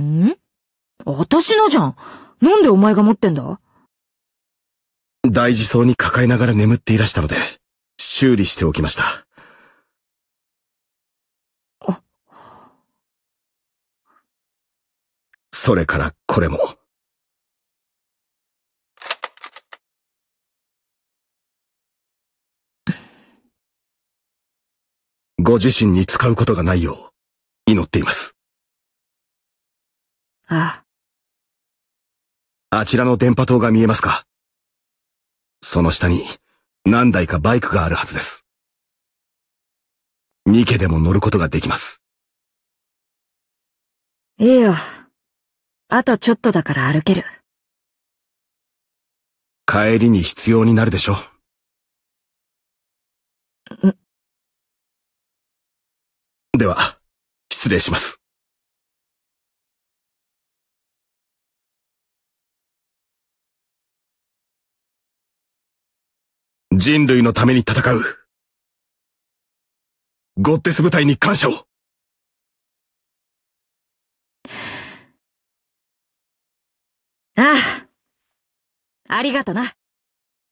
ん？私のじゃん。なんでお前が持ってんだ？大事そうに抱えながら眠っていらしたので、修理しておきました。それからこれも。ご自身に使うことがないよう、祈っています。ああ。あちらの電波塔が見えますか？その下に何台かバイクがあるはずです。ニケでも乗ることができます。いいよ。あとちょっとだから歩ける。帰りに必要になるでしょ。では、失礼します。人類のために戦う。ゴッテス部隊に感謝を。ああ。ありがとな。